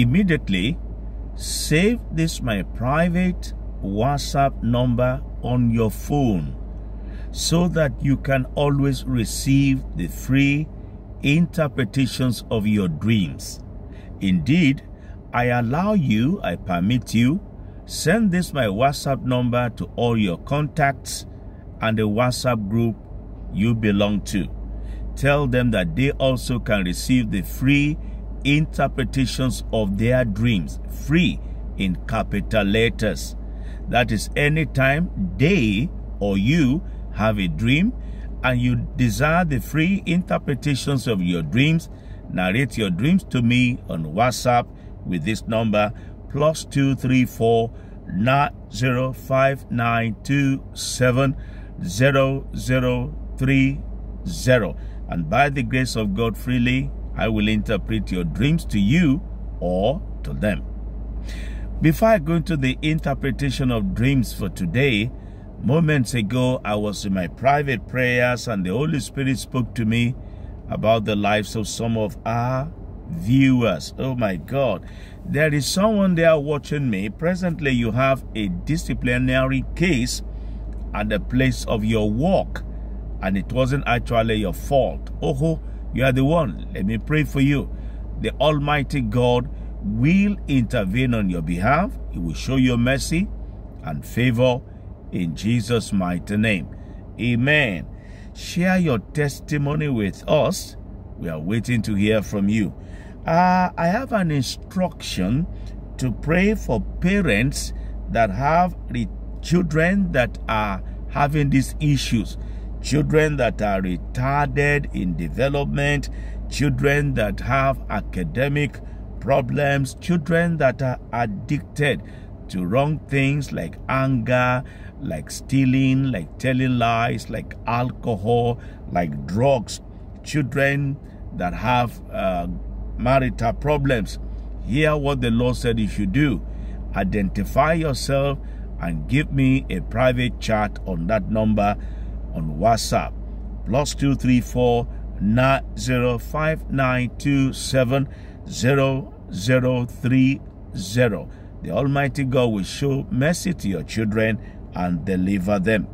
immediately save this my private WhatsApp number on your phone so that you can always receive the free interpretations of your dreams. Indeed, I allow you, I permit you, send this my WhatsApp number to all your contacts and the WhatsApp group you belong to. Tell them that they also can receive the free interpretations of their dreams, free in capital letters. That is anytime they or you have a dream and you desire the free interpretations of your dreams, narrate your dreams to me on WhatsApp with this number plus two three four nine zero five nine two seven zero zero three zero. And by the grace of God freely, I will interpret your dreams to you or to them. Before I go into the interpretation of dreams for today, moments ago I was in my private prayers and the Holy Spirit spoke to me about the lives of some of our viewers. Oh my God. There is someone there watching me. Presently, you have a disciplinary case at the place of your work, and it wasn't actually your fault. Oh, you are the one. Let me pray for you. The Almighty God will intervene on your behalf. He will show you mercy and favor in Jesus' mighty name. Amen. Share your testimony with us. We are waiting to hear from you. Uh, I have an instruction to pray for parents that have children that are having these issues, children that are retarded in development, children that have academic problems, children that are addicted to wrong things like anger, like stealing, like telling lies, like alcohol, like drugs, children that have uh, marital problems. Hear what the Lord said you should do. Identify yourself and give me a private chat on that number on WhatsApp. Plus two three four nine zero five nine two seven zero zero three zero. The Almighty God will show mercy to your children and deliver them.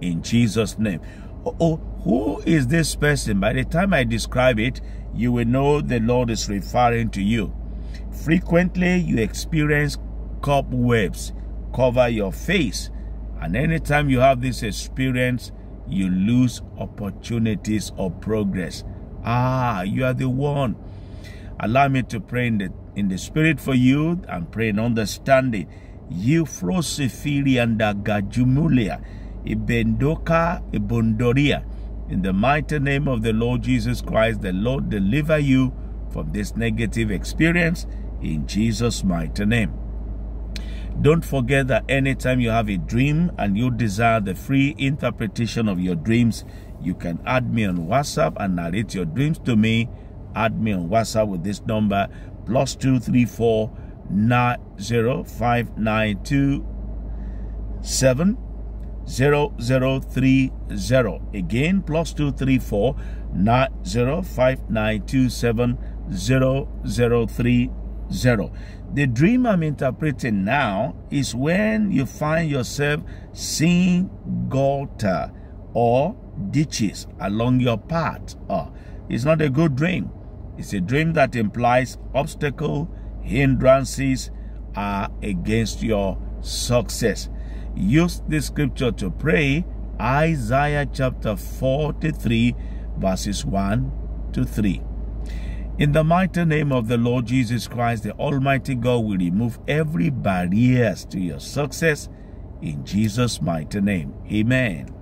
In Jesus' name. Oh, oh, who is this person? By the time I describe it, you will know the Lord is referring to you. Frequently, you experience cobwebs cover your face. And anytime you have this experience, you lose opportunities of progress. Ah, you are the one. Allow me to pray in the, in the spirit for you and pray in understanding. Euphrosophilia and Gajumulia, Ibendoka, Ibondoria. In the mighty name of the Lord Jesus Christ, the Lord deliver you from this negative experience in Jesus' mighty name. Don't forget that anytime you have a dream and you desire the free interpretation of your dreams, you can add me on WhatsApp and narrate your dreams to me. Add me on WhatsApp with this number plus two three four nine zero five nine two seven 0030. Again, plus 234 9059270030. The dream I'm interpreting now is when you find yourself seeing gutter or ditches along your path. Oh, it's not a good dream. It's a dream that implies obstacle, hindrances are against your success use this scripture to pray Isaiah chapter 43, verses 1 to 3. In the mighty name of the Lord Jesus Christ, the Almighty God will remove every barriers to your success in Jesus' mighty name. Amen.